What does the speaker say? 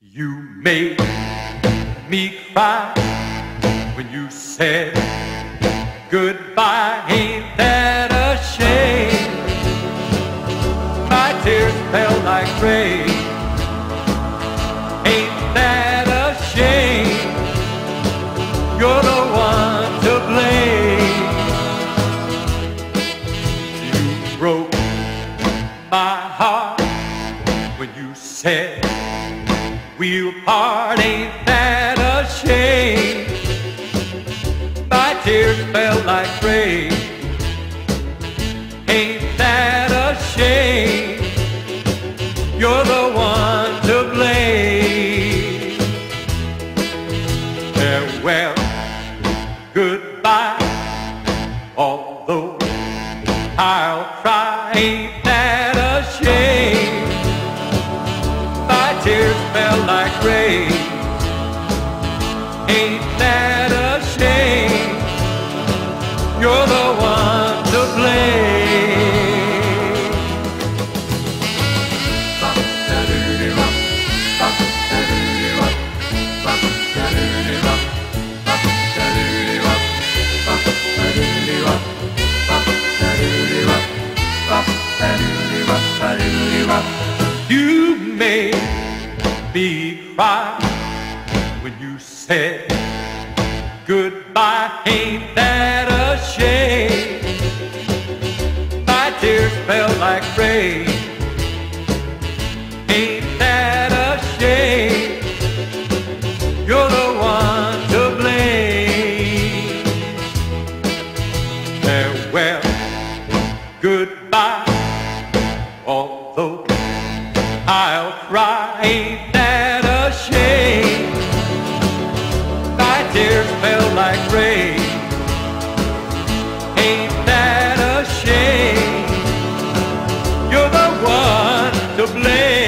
You made me cry when you said goodbye. Ain't that a shame? My tears fell like rain. Ain't that a shame? You're the one to blame. You broke my heart when you said we'll part. Ain't that a shame? My tears fell like rain. Ain't that a shame? You're the one to blame. Farewell, goodbye. Although I'll try, ain't that Ain't that a shame? You're the one to blame. You made me cry when you said goodbye. Ain't that a shame? My tears fell like rain. Ain't that a shame? You're the one to blame. Farewell, goodbye. Although I'll cry, ain't that a shame? My tears fell like rain. Ain't that a shame? You're the one to blame.